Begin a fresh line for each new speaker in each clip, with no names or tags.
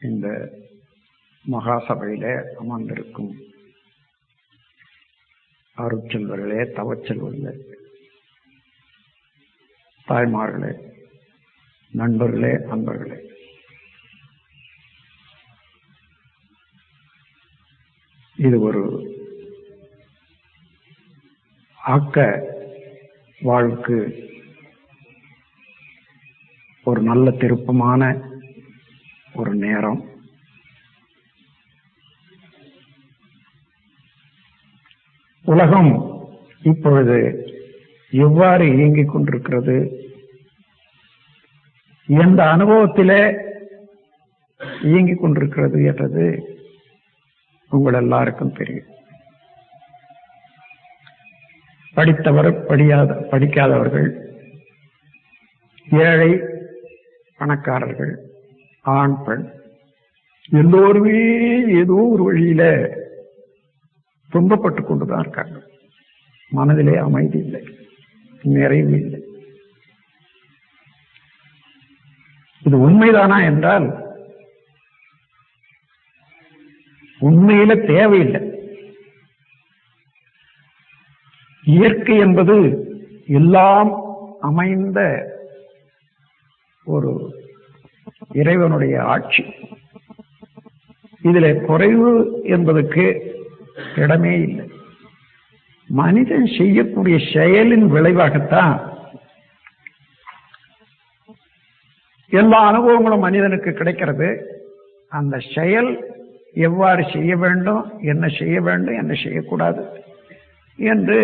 இந்த மகாசபையில அமர்ந்திருக்கும் அருட்செல்வர்களே தவச்செல்வர்களே தாய்மார்களே நண்பர்களே அன்பர்களே இது ஒரு ஆக்க வாழ்வுக்கு ஒரு நல்ல திருப்பமான ஒரு நேரம். உலகம் இப்பொழுது எவ்வாறு இயங்கிக் கொண்டிருக்கிறது? எந்த அனுபவத்திலே இயங்கிக் கொண்டிருக்கிறது என்றது உங்கள் எல்லாருக்கும் தெரியும். படித்தவர் படியாத படிக்காதவர்கள் ஏழை பணக்காரர்கள் ஆண் பெண். எல்லோருமே ஏதோ ஒரு வழியில துன்பப்பட்டு கொண்டுதான் இருக்காங்க. மனதிலே அமைதி இல்லை. நிறைவு இல்லை. இது உண்மைதானா என்றால் உண்மையில தேவையில்லை. இயற்கை என்பது எல்லாம் அமைந்த ஒரு இறைவனுடைய ஆட்சி. இதில் குறைவு என்பதற்கு இடமே இல்லை. மனிதன் செய்யக்கூடிய செயலின் விளைவாகத்தான் எல்லா அனுபவங்களும் மனிதனுக்கு கிடைக்கிறது. அந்த செயல் எவ்வாறு செய்ய வேண்டும் என்ன செய்ய வேண்டும் என்ன செய்யக்கூடாது என்று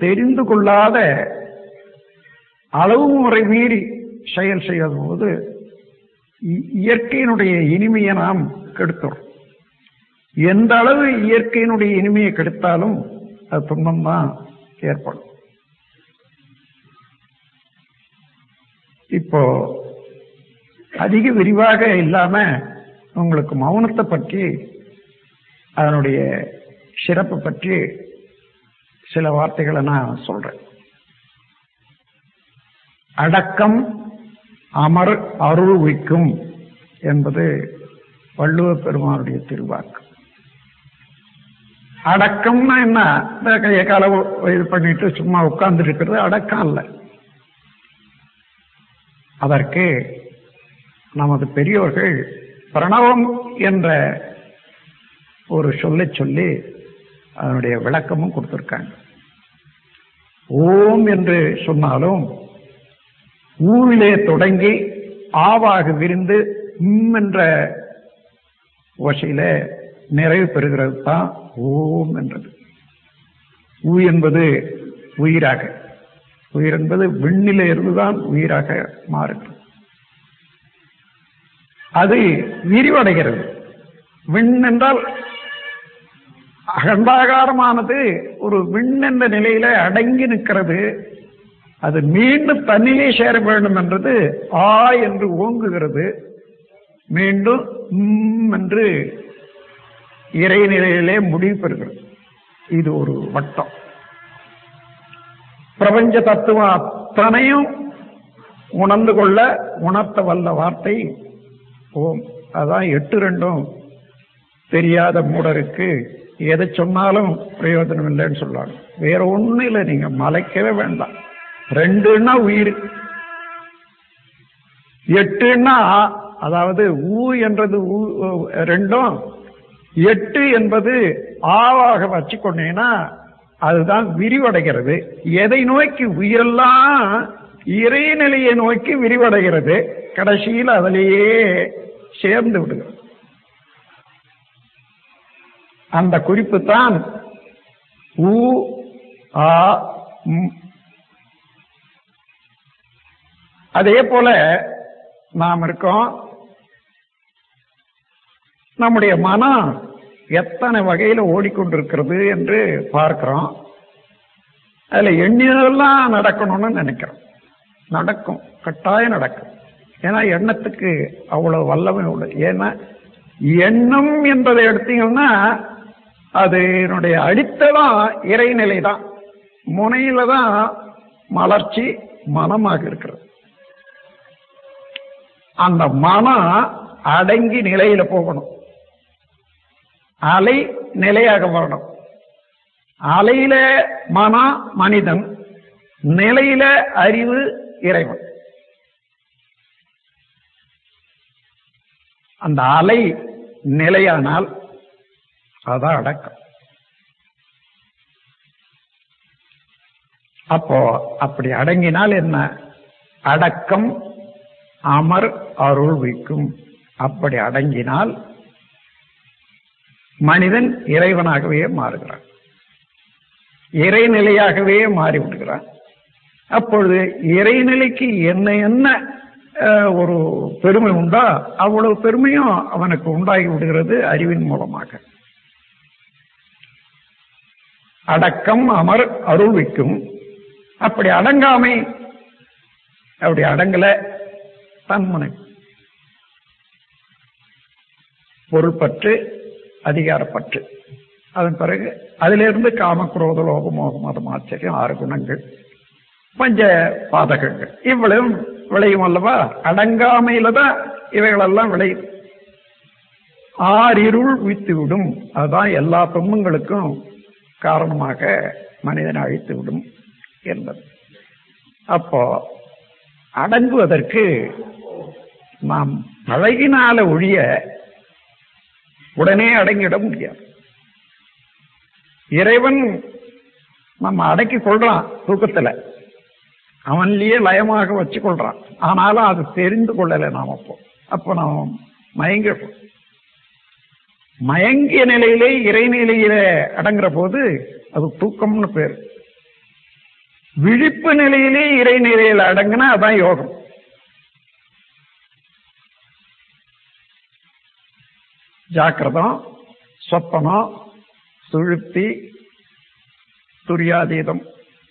தெரிந்து கொள்ளாத அளவு முறை மீறி செயல் செய்வது போது இயற்கையினுடைய இனிமையை நாம் கெடுக்கிறோம் எந்த அளவு இயற்கையினுடைய இனிமையை கெடுத்தாலும் அது துன்பம் தான் ஏற்படும். இப்போ அதிக விரிவாக இல்லாம உங்களுக்கு மௌனத்தை பற்றி அதனுடைய சிறப்பு பற்றி சில வார்த்தைகளை நான் சொல்றேன். அடக்கம் அமர் அருள் வைக்கும் என்பது வள்ளுவ பெருமானுடைய திருவாக்கு. அடக்கம்னா என்ன? இந்த கையை கால இது பண்ணிட்டு சும்மா உட்கார்ந்து இருக்கிறது அடக்கம் அல்ல. அதற்கு நமது பெரியோர்கள் பிரணவம் என்ற ஒரு சொல்லை சொல்லி அதனுடைய விளக்கமும் கொடுத்திருக்காங்க. ஓம் என்று சொன்னாலும் ஊவிலே தொடங்கி ஆவாக விரிந்து என்ற ஓசையில நிறைவு பெறுகிறது தான் ஓம் என்றது. ஊ என்பது உயிராக. உயிர் என்பது விண்ணில இருந்துதான் உயிராக மாறுகிறது அது விரிவடைகிறது. விண் என்றால் அகண்டாகாரமானது ஒரு விண் என்ற நிலையில அடங்கி நிற்கிறது. அது மீண்டும் தன்னிலே சேர வேண்டும் என்றது ஆ என்று ஓங்குகிறது. மீண்டும் என்று இறைநிலையிலே முடிவு பெறுகிறது. இது ஒரு வட்டம். பிரபஞ்ச தத்துவம் அத்தனையும் உணர்ந்து கொள்ள உணர்த்த வல்ல வார்த்தை ஓம். அதான் எட்டு ரெண்டும் தெரியாத மூடருக்கு எதை சொன்னாலும் பிரயோஜனம் இல்லைன்னு சொல்லுவாங்க வேற ஒன்றும் இல்லை நீங்க மலைக்கவே வேண்டாம். ரெண்டுன்னா உயிர். எட்டுன்னா அதாவது ஊ என்றது ரெண்டும். எட்டு என்பது ஆவாக வச்சுக்கொண்டேன்னா அதுதான் விரிவடைகிறது. எதை நோக்கி உயிரெல்லாம் இறைநிலையை நோக்கி விரிவடைகிறது. கடைசியில் அதிலேயே சேர்ந்து விடுகிறது அந்த குறிப்பு தான் உ ஆ அதே போல நாம் இருக்கோம். நம்முடைய மனம் எத்தனை வகையில் ஓடிக்கொண்டிருக்கிறது என்று பார்க்கிறோம். அதில் எண்ணியதெல்லாம் நடக்கணும்னு நினைக்கிறோம். நடக்கும். கட்டாயம் நடக்கும். ஏன்னா எண்ணத்துக்கு அவ்வளோ வல்லமை உள்ளது ஏன்னா எண்ணம் என்பதை எடுத்தீங்கன்னா அது என்னுடைய அடித்தளம் இறைநிலை தான் முனையில தான் மலர்ச்சி மனமாக இருக்கிறது. அந்த மனம் அடங்கி நிலையில போகணும். அலை நிலையாக வரணும். அலையில மனம் மனிதன் நிலையில அறிவு இறைவன். அந்த அலை நிலையானால் அதான் அடக்கம். அப்போ அப்படி அடங்கினால் என்ன? அடக்கம் அமர் அருள் வைக்கும். அப்படி அடங்கினால் மனிதன் இறைவனாகவே மாறுகிறான். இறைநிலையாகவே மாறிவிடுகிறான். அப்பொழுது இறைநிலைக்கு என்ன என்ன ஒரு பெருமை உண்டா? அவ்வளவு பெருமையும் அவனுக்கு உண்டாகி விடுகிறது அறிவின் மூலமாக. அடக்கம் அமர் அருள் வைக்கும். அப்படி அடங்காமை அப்படி அடங்கல. தன்முனை. பொருள்பற்று அதிகாரப்பற்று. அதன் பிறகு அதிலிருந்து காம குரோத லோக மோகம் மதம் ஆச்சரியம் ஆறு குணங்கள் பஞ்ச பாதகங்கள். இவ்வளவும் விளையும் அல்லவா? அடங்காமையில தான் இவைகளெல்லாம் விளையும். ஆறிருள் வித்து விடும் அதுதான் எல்லா துன்பங்களுக்கும் காரணமாக மனிதனை அழித்து விடும் என்பது. அப்போ அடங்குவதற்கு நாம் பழகினால ஒழிய உடனே அடங்கிட முடியாது. இறைவன் நம்ம அடக்கி கொள்றான் தூக்கத்துல. அவன்லயே லயமாக வச்சு கொள்றான் ஆனாலும் அது தெரிந்து கொள்ளல நாம் அப்போ. அப்போ நாம் மயங்கிடுறோம் மயங்கிய நிலையிலே இறைநிலையில அடங்குற போது அது தூக்கம்னு பேரு. விழிப்பு நிலையிலே இறைநிலையில் அடங்குனா அதான் யோகம். ஜாக்கிரதம் சொப்பனம் சுழுத்தி துரியாதீதம்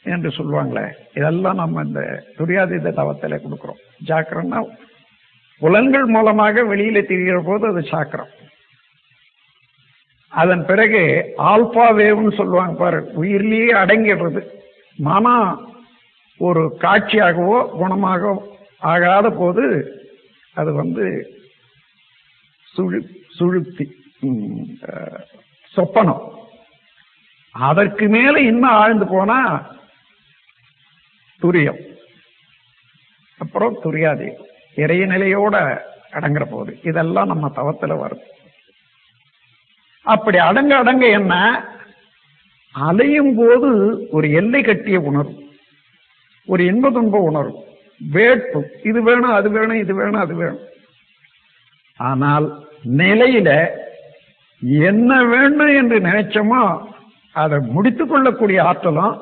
என்று சொல்லுவாங்களே இதெல்லாம் நம்ம இந்த துரியாதீத தவத்தில் கொடுக்குறோம். ஜாக்கிரம்னா புலன்கள் மூலமாக வெளியில திரிகிற போது அது சாக்கிரம். அதன் பிறகு ஆல்பா வேவ்னு சொல்லுவாங்க பாரு உயிர்லேயே அடங்கிடுறது. மனம் ஒரு காட்சியாகவோ குணமாக ஆகாத போது அது வந்து சுழு சுழுத்தி சொப்பனம். அதற்கு மேல இன்னும் ஆழ்ந்து போனா துரியம். அப்புறம் துரியாது. இறைய நிலையோட அடங்குற போது இதெல்லாம் நம்ம தவத்துல வருது அப்படி அடங்க அடங்க என்ன? அலையும் போது ஒரு எல்லை கட்டிய உணர்வு ஒரு இன்ப துன்ப உணர்வு வேட்பு இது வேணும் அது வேணும் இது வேணும் அது வேணும். ஆனால் நிலையில என்ன வேண்டும் என்று நினைச்சோமோ அதை முடித்துக் கொள்ளக்கூடிய ஆற்றலும்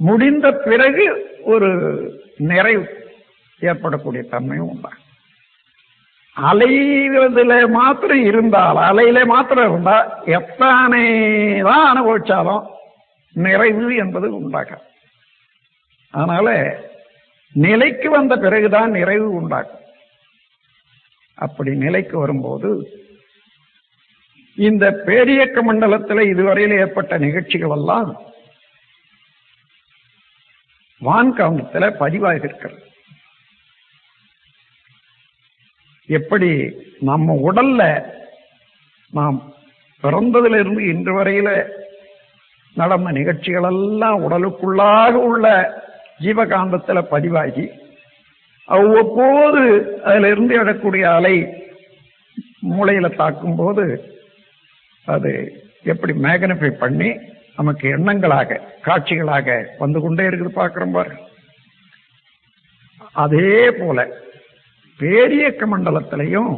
முடிந்த பிறகு ஒரு நிறைவு ஏற்படக்கூடிய தன்மையும் உண்டா அலைவதில் மாத்திரம் இருந்தால் அலையில மாத்திரம் இருந்தா எத்தனை தான் அனுபவிச்சாலும் நிறைவு என்பது உண்டாகும் அதனால நிலைக்கு வந்த பிறகுதான் நிறைவு உண்டாகும். அப்படி நிலைக்கு வரும்போது இந்த பேரியக்க மண்டலத்தில் இதுவரையில் ஏற்பட்ட நிகழ்ச்சிகள் எல்லாம் வான்காந்தத்தில் பதிவாக இருக்கிறது எப்படி நம்ம உடல்ல நாம் பிறந்ததிலிருந்து இன்று வரையில நடந்த நிகழ்ச்சிகள் எல்லாம் உடலுக்குள்ளாக உள்ள ஜீவகாந்தத்துல பதிவாகி அவ்வப்போது அதுல இருந்து எழக்கூடிய அலை மூளையில தாக்கும் போது அது எப்படி மேக்னிஃபை பண்ணி நமக்கு எண்ணங்களாக காட்சிகளாக வந்து கொண்டே இருக்குது பார்க்குறோம் பாரு அதே போல பேரியக்க மண்டலத்திலையும்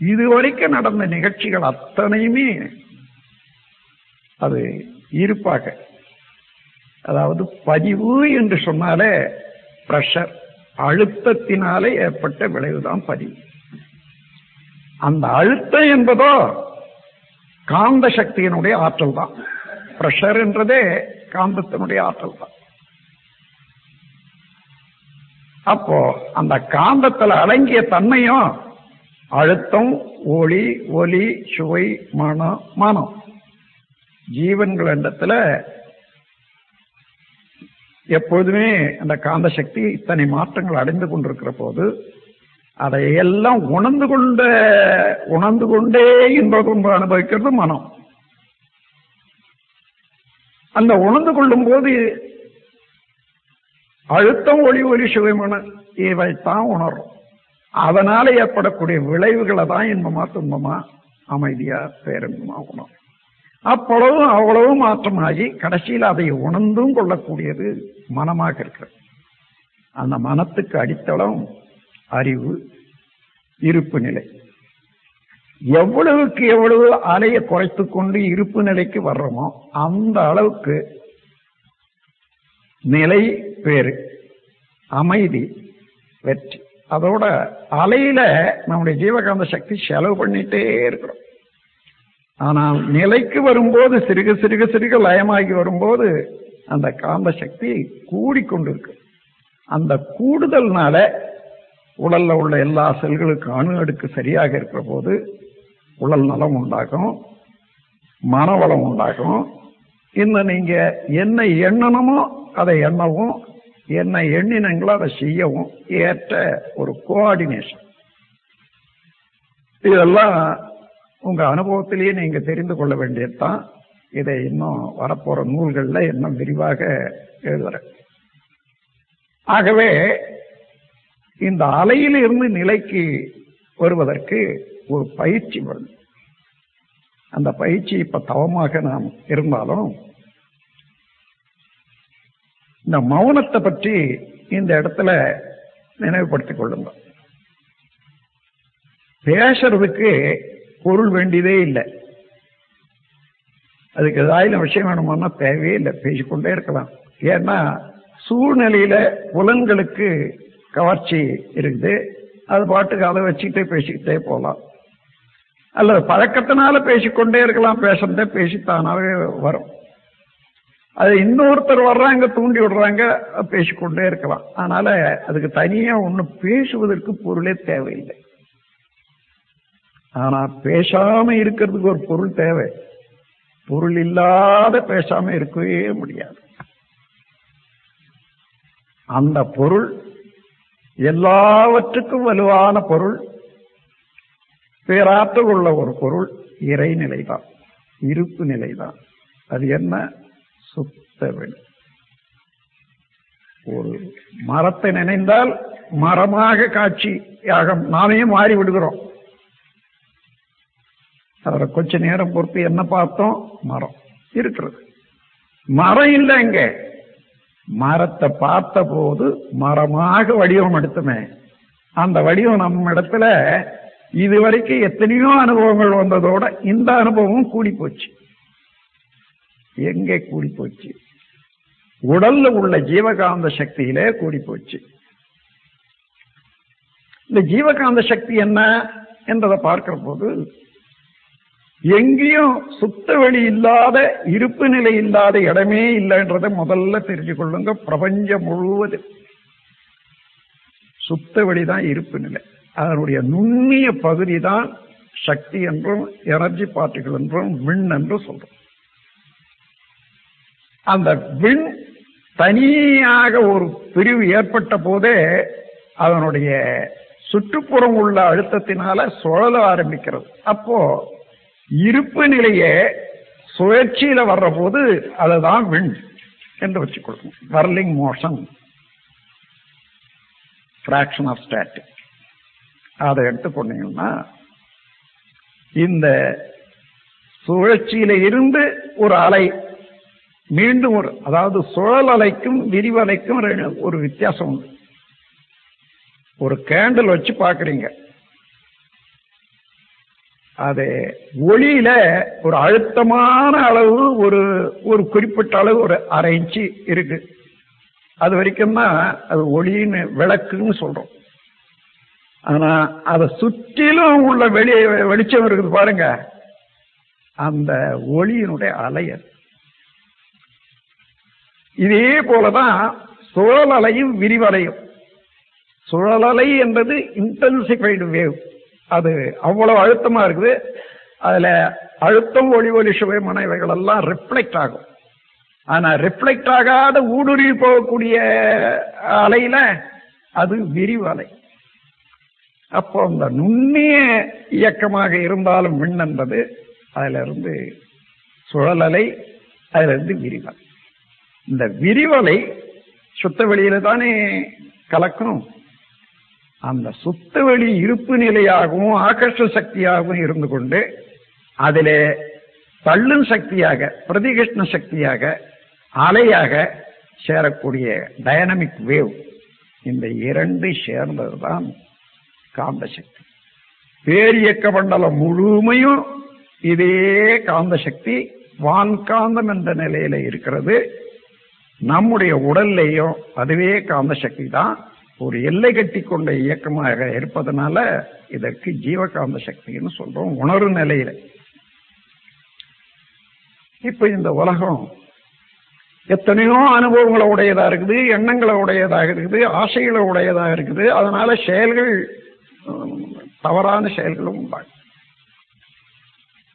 இதுவரைக்கும் நடந்த நிகழ்ச்சிகள் அத்தனையுமே அது இருப்பாக அதாவது பதிவு என்று சொன்னாலே பிரஷர் அழுத்தத்தினாலே ஏற்பட்ட விளைவுதான் பதிவு. அந்த அழுத்தம் என்பதோ காந்த சக்தியினுடைய ஆற்றல் தான் பிரஷர் என்றதே காந்தத்தினுடைய ஆற்றல் தான் அப்போ அந்த காந்தத்தில் அடங்கிய தன்மையும் அழுத்தம் ஒளி ஒலி சுவை மனம் மனம். ஜீவன்கள் இடத்துல எப்பொழுதுமே அந்த காந்த சக்தி இத்தனை மாற்றங்கள் அடைந்து கொண்டிருக்கிற போது அதையெல்லாம் உணர்ந்து கொண்ட உணர்ந்து கொண்டே இன்ப துன்பம் அனுபவிக்கிறது மனம். அந்த உணர்ந்து கொள்ளும் போது அழுத்தம் ஒளி ஒளி சுகமான இவை தான் உணரும். அதனால ஏற்படக்கூடிய விளைவுகளை தான் இன்பமா துன்பமா அமைதியா பேரின்பமா உணரும். அப்பொழுது அவ்வளவு மாற்றமாகி கடைசியில் அதை உணர்ந்தும் கொள்ளக்கூடியது மனமாக இருக்கிறது. அந்த மனத்துக்கு அடித்தளம் அறிவு இருப்பு நிலை. எவ்வளவுக்கு எவ்வளவு அலையை குறைத்து கொண்டு இருப்பு நிலைக்கு வர்றோமோ அந்த அளவுக்கு நிலை பேரு அமைதி வெற்றி. அதோட அலையில நம்முடைய ஜீவகாந்த சக்தி செலவு பண்ணிட்டே இருக்கிறோம். ஆனால் நிலைக்கு வரும்போது சிறுக சிறுக சிறுக லயமாகி வரும்போது அந்த காந்த சக்தி கூடிக்கொண்டிருக்கு. அந்த கூடுதல்னால உடல்ல உள்ள எல்லா செல்களுக்கும் அணு அடுக்கு சரியாக இருக்கிற போது உடல் நலம் உண்டாகும் மனவளம் உண்டாகும். இன்னும் நீங்க என்ன எண்ணணுமோ அதை எண்ணவும் என்ன எண்ணினங்களோ அதை செய்யவும் ஏற்ற ஒரு கோஆர்டினேஷன் இதெல்லாம் உங்க அனுபவத்திலேயே நீங்க தெரிந்து கொள்ள வேண்டியதுதான். இதை இன்னும் வரப்போற நூல்கள்ல இன்னும் விரிவாக எழுதுறேன். ஆகவே இந்த அலையிலிருந்து நிலைக்கு வருவதற்கு ஒரு பயிற்சி வேணும். அந்த பயிற்சி இப்ப தவமாக நாம் இருந்தாலும் இந்த மௌனத்தை பற்றி இந்த இடத்துல நினைவுபடுத்திக் கொள்ளுங்க பேசுறதுக்கு பொருள் வேண்டியதே இல்லை. அதுக்கு ஏதாவது விஷயம் வேணுமானா தேவையே இல்லை. பேசிக்கொண்டே இருக்கலாம். ஏன்னா சூழ்நிலையில புலன்களுக்கு கவர்ச்சி இருக்குது அது பாட்டுக்கு அதை வச்சுக்கிட்டே பேசிக்கிட்டே போகலாம் அல்லது பழக்கத்தினால பேசிக்கொண்டே இருக்கலாம். பேசுறதே பேசித்தானாவே வரும். அது இன்னொருத்தர் வர்றாங்க தூண்டி விடுறாங்க பேசிக்கொண்டே இருக்கலாம். அதனால அதுக்கு தனியா ஒன்று பேசுவதற்கு பொருளே தேவையில்லை. ஆனா பேசாம இருக்கிறதுக்கு ஒரு பொருள் தேவை. பொருள் இல்லாத பேசாம இருக்கவே முடியாது. அந்த பொருள் எல்லாவற்றுக்கும் வலுவான பொருள் பேராற்றல் உள்ள ஒரு பொருள் இறைநிலைதான் இருப்பு நிலைதான். அது என்ன? சுத்த வெளி. ஒரு மரத்தை நினைந்தால் மரமாக காட்சியாக நாமே மாறி விடுகிறோம் அதில் கொஞ்ச நேரம் பொறுத்து என்ன பார்த்தோம்? மரம். இருக்கிறது. மரம் இல்லை மரத்தை பார்த்த போது மரமாக வடிவம் எடுத்துமே. அந்த வடிவம் நம்ம இடத்துல இதுவரைக்கும் எத்தனையோ அனுபவங்கள் வந்ததோட இந்த அனுபவம் கூடி போச்சு எங்கே கூடி போச்சு உடல்ல உள்ள ஜீவகாந்த சக்தியிலே கூடி போச்சு இந்த ஜீவகாந்த சக்தி என்ன? என்றதை பார்க்கிற போது எங்கேயும் சுத்த வெளி இல்லாத இருப்பு நிலை இல்லாத இடமே இல்லைன்றதை முதல்ல தெரிஞ்சு கொள்ளுங்க பிரபஞ்சம் முழுவதும். சுத்த வெளிதான் இருப்பு நிலை. அதனுடைய நுண்ணிய பகுதி தான் சக்தி என்றும் எனர்ஜி பார்ட்டிகள் என்றும் விண் என்றும் சொல்றோம். அந்த விண் தனியாக ஒரு பிரிவு ஏற்பட்ட போதே அதனுடைய சுற்றுப்புறம் உள்ள அழுத்தத்தினால சுழல ஆரம்பிக்கிறது. அப்போ இருப்பு நிலையே சுழற்சியில வர்ற போது அதுதான் விண் என்று வச்சுக்கொள்ளும் whirling motion fraction of static அதை எடுத்துக்கொண்டீங்கன்னா இந்த சுழற்சியில இருந்து ஒரு அலை மீண்டும் ஒரு அதாவது சுழல் அலைக்கும் விரிவலைக்கும் ஒரு வித்தியாசம் உண்டு. ஒரு கேண்டில் வச்சு பார்க்குறீங்க. அது ஒளியில ஒரு அழுத்தமான அளவு ஒரு ஒரு குறிப்பிட்ட அளவு ஒரு அரை இன்ச்சு இருக்கு. அது வரைக்கும் தான் அது ஒளின்னு விளக்குன்னு சொல்றோம். ஆனா அதை சுற்றிலும் உள்ள வெளி வெளிச்சம் இருக்குது பாருங்க. அந்த ஒளியினுடைய அலைய அது. இதே போலதான் சுழல் அலையும் விரிவலையும் சுழலலை என்பது இன்டென்சிஃபைடு வேவ் அது அவ்வளவு அழுத்தமா இருக்குது. அதுல அழுத்தம் ஒளி ஒளி சுவைமன இவைகள் எல்லாம் ரிஃப்ளெக்ட் ஆகும். ஆனா ரிஃப்ளெக்ட் ஆகாத ஊடுருவி போகக்கூடிய அலையில அது விரிவலை அப்போ அந்த நுண்ணிய இயக்கமாக இருந்தாலும் விண் என்பது அதுல இருந்து சுழலலை அதுல இருந்து விரிவலை இந்த விரிவலை சுத்த வெளியில தானே கலக்கணும்? அந்த சுத்தவெளி இருப்பு நிலையாகவும் ஆகர்ஷ சக்தியாகவும் இருந்து கொண்டு அதிலே தள்ளும் சக்தியாக பிரதிகிருஷ்ண சக்தியாக அலையாக சேரக்கூடிய டைனமிக் வேவ் இந்த இரண்டு சேர்ந்ததுதான் காந்த சக்தி பேரியக்க மண்டலம் முழுமையும் இதே காந்த சக்தி வான்காந்தம் என்ற நிலையில இருக்கிறது. நம்முடைய உடல்லையும் அதுவே காந்த சக்தி தான். ஒரு எல்லை கட்டி கொண்ட இயக்கமாக இருப்பதனால இதற்கு ஜீவகாந்த சக்தின்னு சொல்றோம் உணர்வு நிலையில. இப்ப இந்த உலகம் எத்தனையோ அனுபவங்களை உடையதா இருக்குது எண்ணங்களை உடையதாக இருக்குது ஆசைகளை உடையதாக இருக்குது. அதனால செயல்கள் தவறான செயல்களும் உண்டாகும்.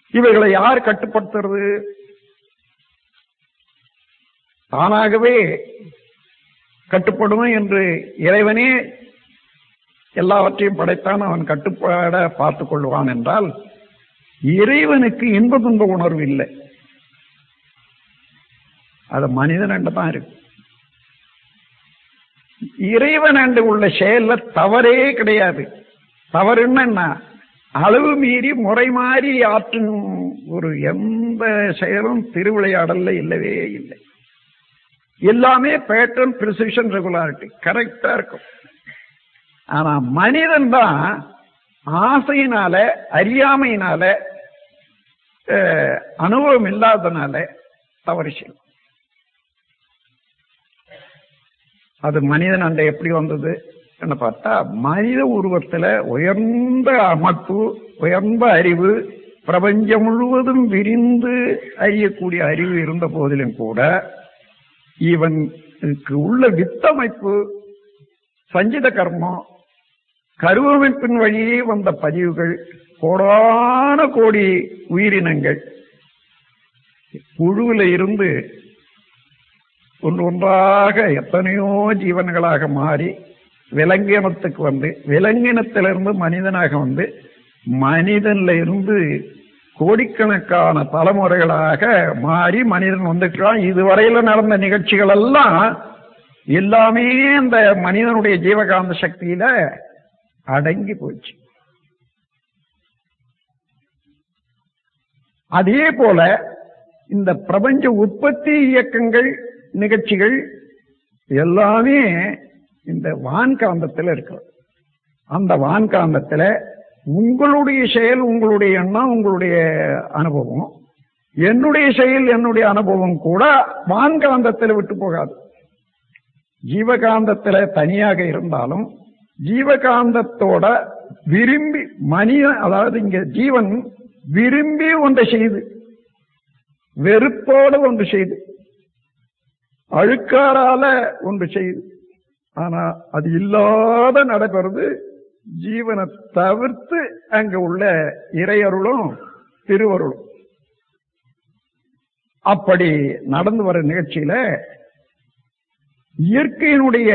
இவைகளை யார் கட்டுப்படுத்துறது? தானாகவே கட்டுப்படும் என்று இறைவனே எல்லாவற்றையும் படைத்தான் அவன் கட்டுப்பாட பார்த்துக் கொள்வான் என்றால் இறைவனுக்கு இன்ப துன்ப உணர்வு இல்லை. அது மனிதன் தான் இருக்கு. இறைவன் அண்டு உள்ள செயல்ல தவறே கிடையாது. தவறு என்ன? அளவு மீறி முறை மாறி ஆற்றும் ஒரு எந்த செயலும் திருவிளையாடல்ல இல்லவே இல்லை. எல்லாமே பேட்டர்ன் பிரிசிஷன் ரெகுலாரிட்டி கரெக்டா இருக்கும். ஆனா மனிதன் தான் ஆசையினால அறியாமையினால அஹ், அனுபவம் இல்லாதனால தவறு செய்யும். அது மனிதன் அந்த எப்படி வந்தது என்ன பார்த்தா மனித உருவத்துல உயர்ந்த அமைப்பு உயர்ந்த அறிவு பிரபஞ்சம் முழுவதும் விரிந்து அறியக்கூடிய அறிவு இருந்த போதிலும் கூட இவனுக்கு உள்ள வித்தமைப்பு சஞ்சித கர்மம் கருவமைப்பின் வழியே வந்த பதிவுகள் கோடான கோடி உயிரினங்கள். குழுவில் இருந்து ஒன்று ஒன்றாக எத்தனையோ ஜீவன்களாக மாறி விலங்கினத்துக்கு வந்து விலங்கினத்திலிருந்து மனிதனாக வந்து மனிதன்ல இருந்து கோடிக்கணக்கான தலைமுறைகளாக மாறி மனிதன் வந்துட்டான். இதுவரையில நடந்த நிகழ்ச்சிகள் எல்லாம் எல்லாமே அந்த மனிதனுடைய ஜீவகாந்த சக்தியில அடங்கி போச்சு. அதே போல இந்த பிரபஞ்ச உற்பத்தி இயக்கங்கள் நிகழ்ச்சிகள் எல்லாமே இந்த வான்காந்தத்தில் இருக்கிறது அந்த வான்காந்தத்தில் உங்களுடைய செயல் உங்களுடைய எண்ணம் உங்களுடைய அனுபவம். என்னுடைய செயல் என்னுடைய அனுபவம் கூட வான்காந்தத்தில் விட்டு போகாது. ஜீவகாந்தத்துல தனியாக இருந்தாலும் ஜீவகாந்தத்தோட விரும்பி மனிதன் அதாவது இங்க ஜீவன் விரும்பி ஒன்றை செய்து வெறுப்போடு ஒன்று செய்து அழுக்காரால ஒன்று செய்து ஆனா அது இல்லாத நடைபெறுது ஜீவனை தவிர்த்து அங்க உள்ள இறையருளும் திருவருளும். அப்படி நடந்து வர நிகழ்ச்சியில இயற்கையினுடைய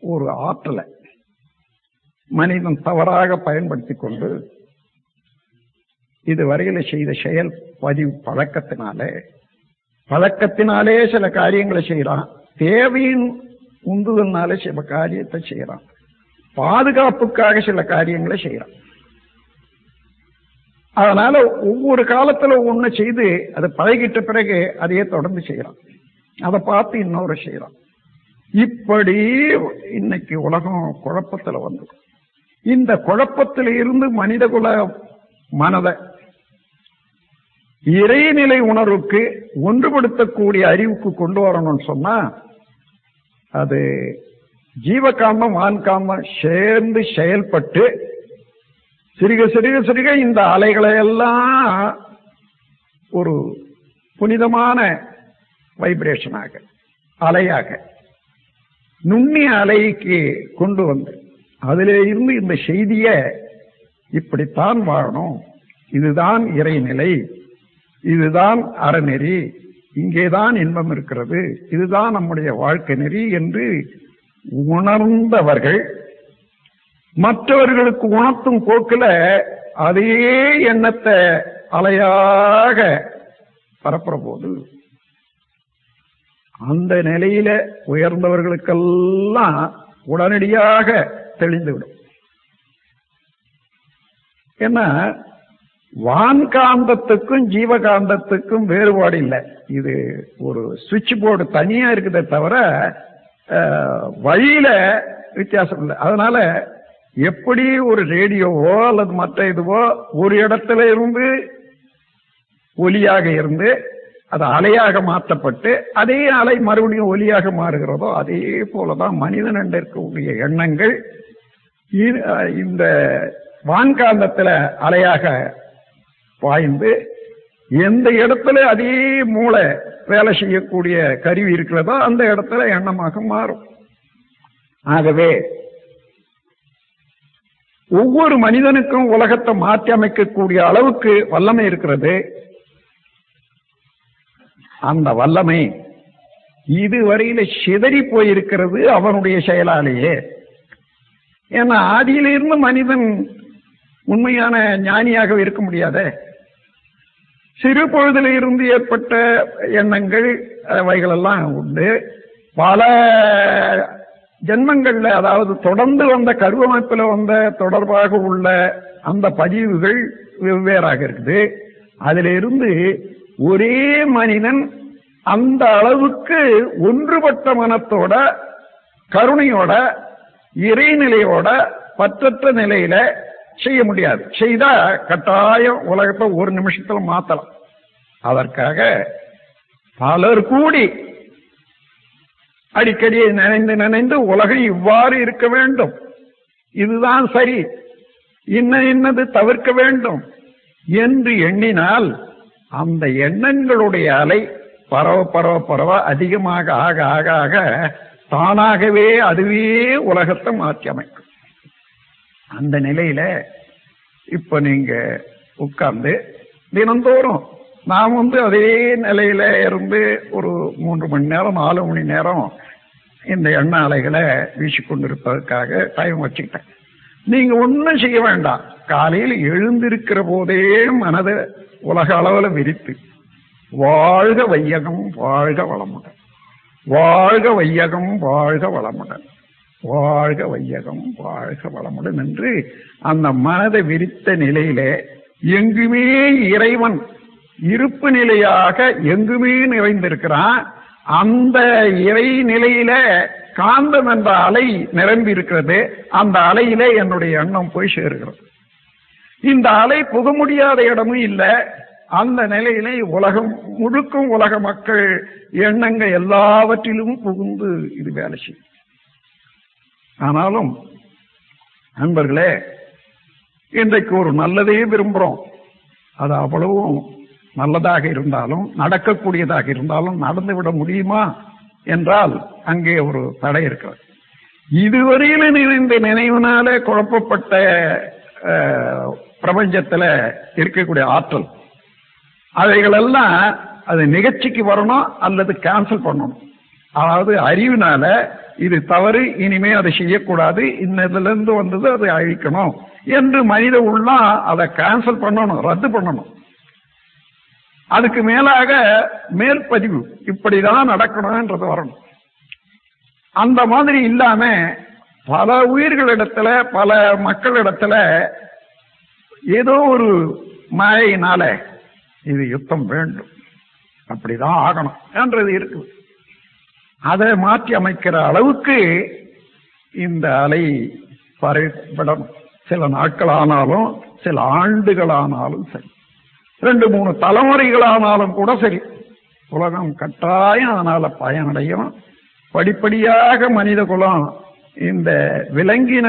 ஒரு ஆற்றலை மனிதன் தவறாக பயன்படுத்திக் கொண்டு இதுவரையில் செய்த செயல் பதிவு பழக்கத்தினாலே பழக்கத்தினாலே சில காரியங்களை செய்யறான். தேவையின் உந்துதல்னாலே சில காரியத்தை செய்யறான். பாதுகாப்புக்காக சில காரியங்களை செய்யறான். அதனால ஒவ்வொரு காலத்துல ஒண்ணு செய்து அதை பழகிட்ட பிறகு அதையே தொடர்ந்து செய்யறான். அதை பார்த்து இன்னொரு செய்யறான். இப்படி இன்னைக்கு உலகம் குழப்பத்துல வந்து. இந்த குழப்பத்தில் இருந்து மனிதகுல மனதை இறைநிலை உணர்வுக்கு ஒன்றுபடுத்தக்கூடிய அறிவுக்கு கொண்டு வரணும்னு சொன்னா அது ஜீவகாமம் வான்காமம் சேர்ந்து செயல்பட்டு சிறுக சிறுக சிறுக இந்த அலைகளை எல்லாம் ஒரு புனிதமான வைப்ரேஷனாக அலையாக நுண்ணிய அலைக்கு கொண்டு வந்து அதிலே இருந்து இந்த செய்திய இப்படித்தான் வாழணும். இதுதான் இறைநிலை இதுதான் அறநெறி இங்கேதான் இன்பம் இருக்கிறது இதுதான் நம்முடைய வாழ்க்கை நெறி என்று உணர்ந்தவர்கள் மற்றவர்களுக்கு உணர்த்தும் போக்குல அதே எண்ணத்தை அலையாக பரப்புற போது அந்த நிலையில உயர்ந்தவர்களுக்கெல்லாம் உடனடியாக தெளிந்துவிடும். என்ன? வான்காந்தத்துக்கும் ஜீவகாந்தத்துக்கும் வேறுபாடு இல்லை. இது ஒரு சுவிட்ச் போர்டு தனியா இருக்குதே தவிர வழியில வித்தியாசம் இல்லை. அதனால எப்படி ஒரு ரேடியோவோ அல்லது மற்ற இதுவோ ஒரு இடத்துல இருந்து ஒலியாக இருந்து அது அலையாக மாற்றப்பட்டு அதே அலை மறுபடியும் ஒலியாக மாறுகிறதோ அதே போலதான் மனிதன் இருக்கக்கூடிய எண்ணங்கள் இந்த வான்காந்தத்தில் அலையாக பாய்ந்து எந்த இடத்துல அதே மூளை வேலை செய்யக்கூடிய கருவி இருக்கிறதோ அந்த இடத்துல எண்ணமாக மாறும். ஆகவே ஒவ்வொரு மனிதனுக்கும் உலகத்தை மாற்றி அமைக்கக்கூடிய அளவுக்கு வல்லமை இருக்கிறது. அந்த வல்லமை இதுவரையில சிதறி போயிருக்கிறது அவனுடைய செயலாலேயே. ஏன்னா ஆதியிலிருந்து மனிதன் உண்மையான ஞானியாக இருக்க முடியாதே. சிறு பொழுதில் இருந்து ஏற்பட்ட எண்ணங்கள் அவைகளெல்லாம் உண்டு. பல ஜென்மங்கள்ல அதாவது தொடர்ந்து வந்த கருவமைப்பில் வந்த தொடர்பாக உள்ள அந்த பதிவுகள் வெவ்வேறாக இருக்குது. அதுல இருந்து ஒரே மனிதன் அந்த அளவுக்கு ஒன்றுபட்ட மனத்தோட கருணையோட இறைநிலையோட பற்றற்ற நிலையில செய்ய முடியாது. செய்தா கட்டாயம் உலகத்தை ஒரு நிமிஷத்துல மாத்தலாம். அதற்காக பலர் கூடி அடிக்கடி நினைந்து நினைந்து உலகம் இவ்வாறு இருக்க வேண்டும். இதுதான் சரி. இன்ன இன்னது தவிர்க்க வேண்டும் என்று எண்ணினால் அந்த எண்ணங்களுடைய அலை பரவ பரவ பரவ அதிகமாக ஆக ஆக ஆக தானாகவே அதுவே உலகத்தை மாற்றி அமைக்கும் அந்த நிலையில இப்ப நீங்க உட்கார்ந்து தினந்தோறும் நான் வந்து அதே நிலையில இருந்து ஒரு மூன்று மணி நேரம் நாலு மணி நேரம் இந்த எண்ண அலைகளை வீசிக்கொண்டிருப்பதற்காக டைம் வச்சுக்கிட்டேன். நீங்க ஒன்றும் செய்ய வேண்டாம். காலையில் எழுந்திருக்கிற போதே மனதை உலக அளவில் விரித்து வாழ்க வையகம் வாழ்க வளமுடன். வாழ்க வையகம் வாழ்க வளமுடன். வாழ்க வையகம் வாழ்க வளமுடன் என்று அந்த மனதை விரித்த நிலையிலே எங்குமே இறைவன் இருப்பு நிலையாக எங்குமே நிறைந்திருக்கிறான். அந்த இறை நிலையில காந்தம் என்ற அலை நிரம்பி இருக்கிறது அந்த அலையிலே என்னுடைய எண்ணம் போய் சேருகிறது. இந்த அலை புக முடியாத இடமும் இல்லை. அந்த நிலையிலே உலகம் முழுக்கும் உலக மக்கள் எண்ணங்கள் எல்லாவற்றிலும் புகுந்து இது வேலை செய்யும். ஆனாலும் நண்பர்களே இன்றைக்கு ஒரு நல்லதையும் விரும்புகிறோம் அது அவ்வளவும் நல்லதாக இருந்தாலும் நடக்கக்கூடியதாக இருந்தாலும் நடந்துவிட முடியுமா என்றால் அங்கே ஒரு தடை இருக்கிறது. இதுவரையில நிறைந்த நினைவினால குழப்பப்பட்ட பிரபஞ்சத்தில் பிரபஞ்சத்துல இருக்கக்கூடிய ஆற்றல். அவைகளெல்லாம் அது நிகழ்ச்சிக்கு வரணும் அல்லது கேன்சல் பண்ணணும். அதாவது அறிவினால இது தவறு இனிமே அதை செய்யக்கூடாது இன்னதுல இருந்து வந்தது அதை அழிக்கணும் என்று மனித உள்ளம் அதை கேன்சல் பண்ணணும் ரத்து பண்ணணும். அதுக்கு மேலாக மேற்பதிவு இப்படிதான் நடக்கணும்ன்றது வரணும். அந்த மாதிரி இல்லாம பல உயிர்களிடத்துல பல மக்களிடத்துல ஏதோ ஒரு மாயினால இது யுத்தம் வேண்டும். அப்படிதான் ஆகணும் என்றது இருக்குது. அதை மாற்றி அமைக்கிற அளவுக்கு இந்த அலை பரவிடணும் சில நாட்கள் ஆனாலும் சில ஆண்டுகள் ஆனாலும் சரி ரெண்டு மூணு தலைமுறைகளானாலும் கூட சரி உலகம் கட்டாயம் அதனால பயனடையும். படிப்படியாக மனித குலம் இந்த விலங்கின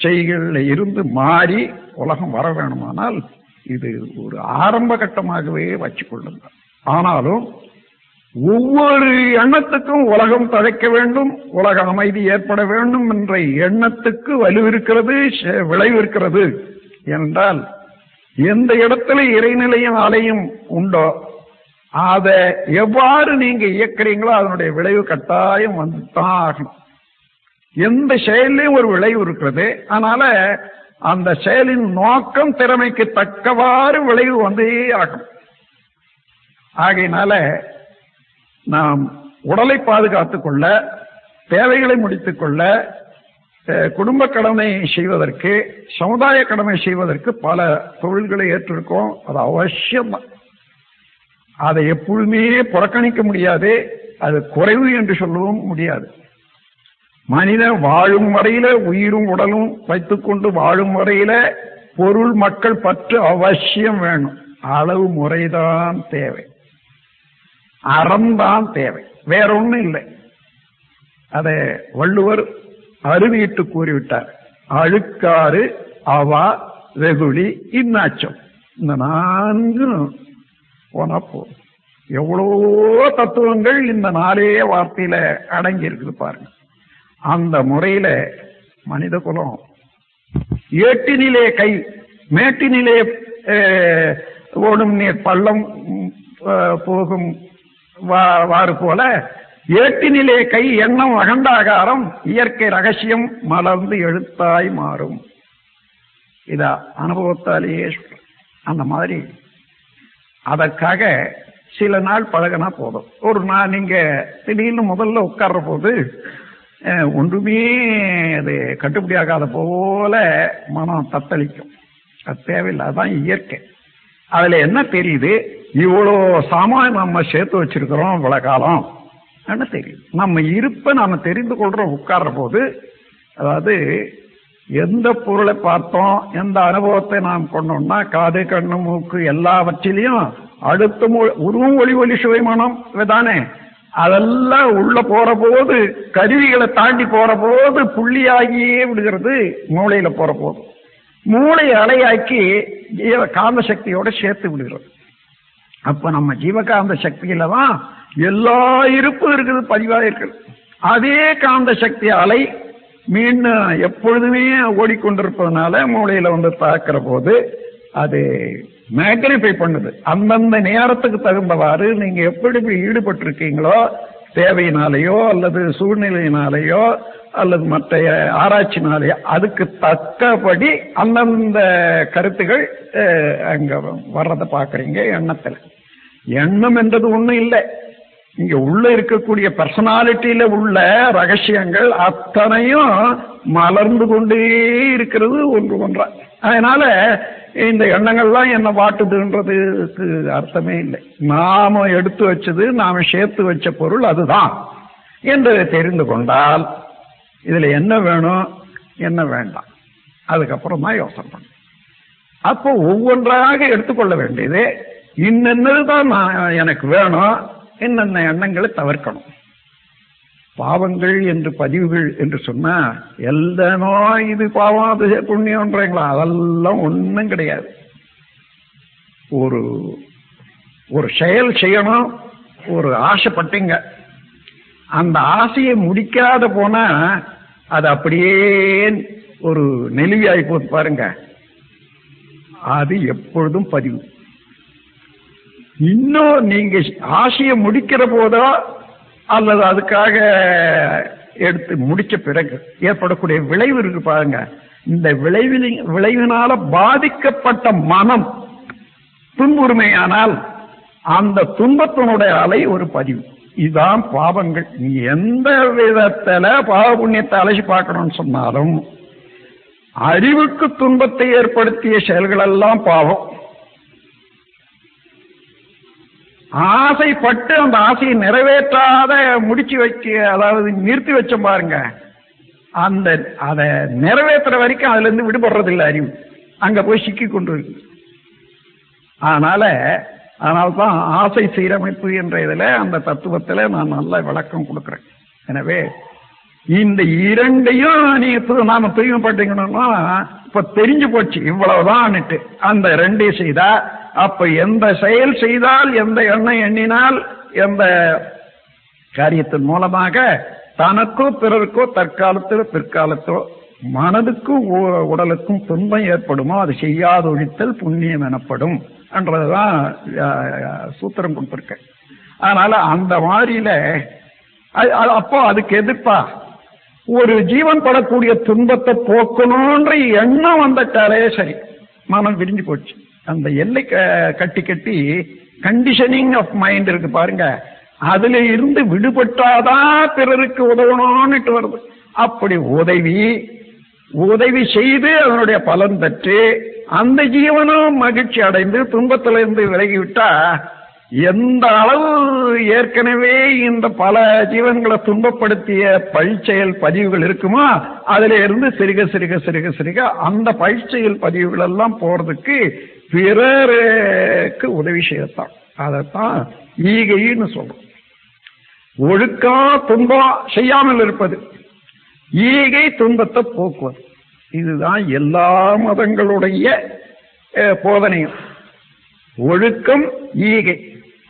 செய்களில் இருந்து மாறி உலகம் வர வேணுமானால் இது ஒரு ஆரம்ப கட்டமாகவே வச்சுக்கொள்ளுங்கள். ஆனாலும் ஒவ்வொரு எண்ணத்துக்கும் உலகம் தழைக்க வேண்டும் உலக அமைதி ஏற்பட வேண்டும் என்ற எண்ணத்துக்கு வலுவிருக்கிறது செ- விளைவிருக்கிறது என்றால் எந்த இடத்துல இறைநிலையும் அலையும் உண்டோ அதை எவ்வாறு நீங்க இயக்குறீங்களோ அதனுடைய விளைவு கட்டாயம் வந்துதான் ஆகணும். எந்த செயலையும் ஒரு விளைவு இருக்கிறது அதனால அந்த செயலின் நோக்கம் திறமைக்கு தக்கவாறு விளைவு வந்தே ஆகும் ஆகையினால நாம் உடலை பாதுகாத்துக் கொள்ள தேவைகளை முடித்துக் கொள்ள குடும்ப கடமை செய்வதற்கு சமுதாய கடமை செய்வதற்கு பல தொழில்களை ஏற்றிருக்கோம். அது அவசியம். அதை எப்பொழுதுமே புறக்கணிக்க முடியாது. அது குறைவு என்று சொல்லவும் முடியாது. மனிதன் வாழும் வரையில உயிரும் உடலும் வைத்துக்கொண்டு வாழும் வரையில பொருள் மக்கள் பற்று அவசியம் வேணும். அளவு முறைதான் தேவை. அறம்தான் தேவை. வேற ஒண்ணும் இல்லை. அதை வள்ளுவர் அறுதியிட்டு கூறிவிட்டார். அழுக்காறு அவா வெகுளி இன்னாச்சம். இந்த நான்கு போனா போதும். எவ்வளவோ தத்துவங்கள் இந்த நாலே வார்த்தையில அடங்கி இருக்குது பாருங்க. அந்த முறையில மனித குலம் ஏட்டினிலே கை மேட்டினிலே ஓடும் நீர் பள்ளம் போகும் வாறு போல ஏட்டினிலே கை எண்ணம் அகண்டாகாரம் இயற்கை ரகசியம் மலர்ந்து எழுத்தாய் மாறும். இதா அனுபவத்தாலேயே அந்த மாதிரி. அதற்காக சில நாள் பழகினா போதும். ஒரு நாள் நீங்க திடீர்னு முதல்ல உட்கார்ற போது ஒன்றுமே அது கட்டுப்படியாகாத போல மனம் தத்தளிக்கும். அது தேவையில்லை. அதுதான் இயற்கை. அதுல என்ன தெரியுது? இவ்வளோ சாமான் நம்ம சேர்த்து வச்சிருக்கிறோம் இவ்வளவு காலம். என்ன தெரியுது நம்ம இருப்ப நாம தெரிந்து கொள்றோம் உட்கார்ற போது. அதாவது எந்த பொருளை பார்த்தோம் எந்த அனுபவத்தை நாம் கொண்டோம்னா காது கண்ணு மூக்கு எல்லாவற்றிலையும் அடுத்த மொ- உருவம் ஒளி ஒளி சுவைமானம் தானே அதெல்லாம் உள்ள போற போது கருவிகளை தாண்டி போற போது புள்ளியாகியே விடுகிறது மூளையில போற போது. மூளை அலையாக்கி காந்த சக்தியோட சேர்த்து விடுகிறது. அப்ப நம்ம ஜீவகாந்த சக்தியில தான் எல்லா இருப்பும் இருக்குது பதிவாக இருக்குது. அதே காந்த சக்தி அலை மீண்டும் எப்பொழுதுமே ஓடிக்கொண்டிருப்பதனால மூளையில வந்து தாக்குற போது அது மேக்னிஃபை பண்ணுது. அந்தந்த நேரத்துக்கு தகுந்தவாறு நீங்க எப்படி ஈடுபட்டிருக்கீங்களோ தேவையினாலேயோ அல்லது சூழ்நிலையினாலேயோ அல்லது மற்ற ஆராய்ச்சினாலே அதுக்கு தக்கபடி அந்தந்த கருத்துகள் அங்க வர்றதை பாக்குறீங்க எண்ணத்துல. எண்ணம் என்றது ஒண்ணும் இல்லை. இங்க உள்ள இருக்கக்கூடிய பர்சனாலிட்டியில உள்ள ரகசியங்கள் அத்தனையும் மலர்ந்து கொண்டே இருக்கிறது ஒன்று ஒன்றா. அதனால இந்த எண்ணங்கள்லாம் என்ன வாட்டுதுன்றதுக்கு அர்த்தமே இல்லை. நாம எடுத்து வச்சது நாம சேர்த்து வச்ச பொருள் அதுதான். என்று தெரிந்து கொண்டால் இதுல என்ன வேணும் என்ன வேண்டாம். அதுக்கப்புறமா யோசனை பண்ண. அப்போ ஒவ்வொன்றாக எடுத்துக்கொள்ள வேண்டியது இன்னென்னதுதான் நான் எனக்கு வேணும் என்னென்ன எண்ணங்களை தவிர்க்கணும். பாவங்கள் என்று பதிவுகள் என்று சொன்னா எல்லாமோ இது பாவம் அது புண்ணியம்ன்றீங்களா? அதெல்லாம் ஒன்றும் கிடையாது. ஒரு ஒரு செயல் செய்யணும் ஒரு ஆசைப்பட்டீங்க அந்த ஆசையை முடிக்காத போனா அது அப்படியே ஒரு நெலுவியாகி போது பாருங்க. அது எப்பொழுதும் பதிவு. இன்னும் நீங்க ஆசையை முடிக்கிற போதோ அல்லது அதுக்காக எடுத்து முடிச்ச பிறகு ஏற்படக்கூடிய விளைவு இருக்கு பாருங்க. இந்த விளைவில் விளைவினால பாதிக்கப்பட்ட மனம் துன்புரிமையானால் அந்த துன்பத்தினுடைய அலை ஒரு பதிவு. இதுதான் பாவங்கள். நீ எந்த விதத்துல பாவ புண்ணியத்தை அலசி பார்க்கணும்னு சொன்னாலும் அறிவுக்கு துன்பத்தை ஏற்படுத்திய செயல்கள் எல்லாம் பாவம். ஆசைப்பட்டு அந்த ஆசையை நிறைவேற்றாத முடிச்சு வைக்க அதாவது நிறுத்தி வச்ச பாருங்க. அந்த அதை நிறைவேற்றுற வரைக்கும் அதுல இருந்து விடுபடுறதில்லை அறிவு. அங்க போய் சிக்கி கொண்டு அதனால அதனால அதனால்தான் ஆசை சீரமைப்பு என்ற இதில் அந்த தத்துவத்தில் நான் நல்ல விளக்கம் கொடுக்குறேன். எனவே இந்த இரண்டையும் நீங்க து- நாம தூய்மைப்பட்டீங்கன்னா இப்ப தெரிஞ்சு போச்சு இவ்வளவுதான்னுட்டு அந்த ரெண்டையும் செய்தா அப்ப எந்த செயல் செய்தால் எந்த எண்ணம் எண்ணினால் எந்த காரியத்தின் மூலமாக தனக்கோ பிறருக்கோ தற்காலத்திலோ பிற்காலத்தோ மனதுக்கும் உடலுக்கும் துன்பம் ஏற்படுமோ அது செய்யாது ஒழித்தல் புண்ணியம் எனப்படும். என்றதுதான் சூத்திரம் கொடுத்துருக்கேன் அதனால அந்த மாதிரியில அது- அது அப்போ அதுக்கு எதிர்ப்பா ஒரு ஜீவன் படக்கூடிய துன்பத்தை போக்கணும்ன்ற எண்ணம் வந்துட்டாலே சரி. மனம் விரிஞ்சு போச்சு. அந்த எல்லை க- கட்டி கட்டி கண்டிஷனிங் ஆஃப் மைண்ட் இருக்கு பாருங்க. அதுல இருந்து விடுபட்டாதான் பிறருக்கு உதவணும்னுட்டு வருது. அப்படி உதவி உதவி செய்து அதனுடைய பலன் பெற்று அந்த ஜீவனும் மகிழ்ச்சி அடைந்து துன்பத்திலிருந்து விலகிவிட்டா எந்த அளவு ஏற்கனவே இந்த பல ஜீவன்களை துன்பப்படுத்திய பழிச்செயல் பதிவுகள் இருக்குமோ அதுல இருந்து சிறுக சிறுக சிறுக சிறுக அந்த பழிச்செயல் பதிவுகள் எல்லாம் போறதுக்கு பிறருக்கு உதவி செய்யத்தான். அதைத்தான் ஈகைன்னு சொல்றோம். ஒழுக்கம் துன்பம் செய்யாமல் இருப்பது ஈகை துன்பத்தை போக்குவது. இதுதான் எல்லா மதங்களுடைய போதனையும். ஒழுக்கம் ஈகை.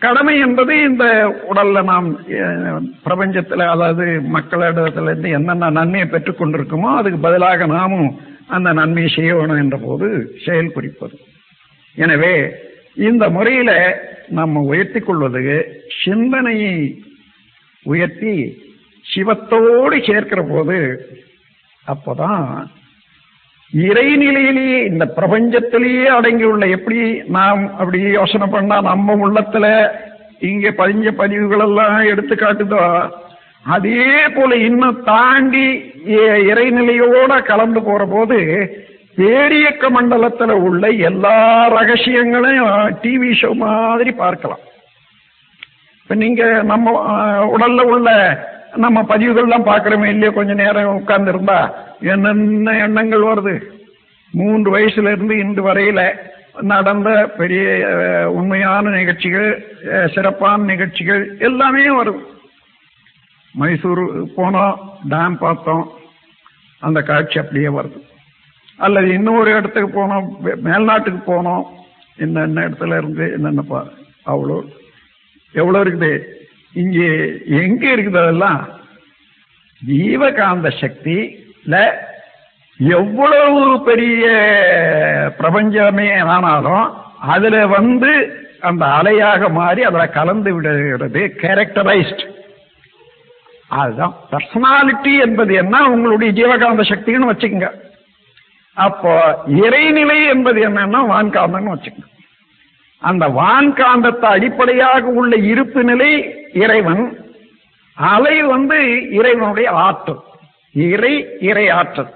கடமை என்பது இந்த உடல்ல நாம் பிரபஞ்சத்தில் பிரபஞ்சத்துல அதாவது மக்களிடத்துல இருந்து என்னென்ன நன்மையை பெற்றுக் கொண்டிருக்குமோ அதுக்கு பதிலாக நாமும் அந்த நன்மையை செய்யணும் என்ற போது செயல் குறிப்பது எனவே இந்த முறையில நம்ம உயர்த்திக் கொள்வது சிந்தனையை உயர்த்தி சிவத்தோடு சேர்க்கிற போது அப்போதான் இறைநிலையிலேயே இந்த பிரபஞ்சத்திலேயே அடங்கியுள்ள எப்படி நாம் அப்படி யோசனை பண்ணா நம்ம உள்ளத்துல இங்க பதிஞ்ச பதிவுகள் எல்லாம் எடுத்து காட்டுதோ அதே போல இன்னும் தாண்டி இறைநிலையோட கலந்து போற போது பேரியக்க மண்டலத்துல உள்ள எல்லா ரகசியங்களையும் டிவி ஷோ மாதிரி பார்க்கலாம். இப்ப நீங்க நம்ம உடல்ல உள்ள நம்ம பதிவுகள்லாம் பாக்குறோமே இல்லையோ கொஞ்ச நேரம் உட்கார்ந்து இருந்தா என்னென்ன எண்ணங்கள் வருது? மூன்று வயசுல இருந்து இன்று வரையில நடந்த பெரிய உண்மையான நிகழ்ச்சிகள் சிறப்பான நிகழ்ச்சிகள் எல்லாமே வரும் மைசூர் போனோம் டேம் பார்த்தோம் அந்த காட்சி அப்படியே வருது. அல்லது இன்னொரு இடத்துக்கு போனோம் மேல்நாட்டுக்கு போனோம் என்னென்ன இடத்துல இருந்து என்னென்ன பா அவ்வளோ எவ்வளோ இருக்குது? இங்கே எங்க இருக்குது அதெல்லாம்? ஜீவகாந்த சக்தி எவ்வளவு பெரிய பிரபஞ்சமே ஆனாலும் அதுல வந்து அந்த அலையாக மாறி அதுல கலந்து விடுகிறது கேரக்டரைஸ்ட் அதுதான். பர்சனாலிட்டி என்பது என்ன? உங்களுடைய ஜீவகாந்த சக்தின்னு வச்சுக்கோங்க. அப்போ இறைநிலை என்பது என்னன்னா வான்காந்தம்னு வச்சுக்கோங்க. அந்த வான்காந்தத்தை அடிப்படையாக உள்ள இருப்பு நிலை இறைவன் அலை வந்து இறைவனுடைய ஆற்றல். இறை இறை ஆற்றல்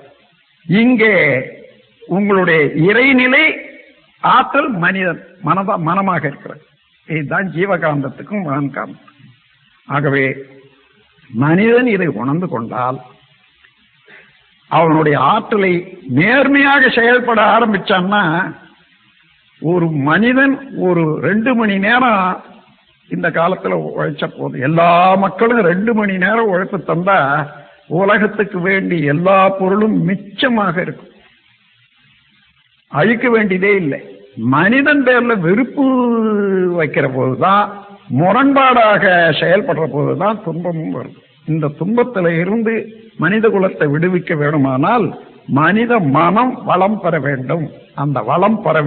இங்கே உங்களுடைய இறைநிலை ஆற்றல் மனிதன் மனதா மனமாக இருக்கிறது. இதுதான் ஜீவகாந்தத்துக்கும் வான்காந்தத்துக்கும் ஆகவே மனிதன் இதை உணர்ந்து கொண்டால் அவனுடைய ஆற்றலை நேர்மையாக செயல்பட ஆரம்பிச்சான்னா ஒரு மனிதன் ஒரு ரெண்டு மணி நேரம் இந்த காலத்துல உழைச்ச போதும் எல்லா மக்களும் ரெண்டு மணி நேரம் உழைப்பு தந்தா உலகத்துக்கு வேண்டி எல்லா பொருளும் மிச்சமாக இருக்கும். அழிக்க வேண்டியதே இல்லை. மனிதன் பேர்ல வெறுப்பு வைக்கிற போதுதான் முரண்பாடாக செயல்படுற போதுதான் துன்பமும் வருது. இந்த துன்பத்தில இருந்து மனித குலத்தை விடுவிக்க வேணுமானால் மனித மனம் வளம் பெற வேண்டும். அந்த வளம் பெற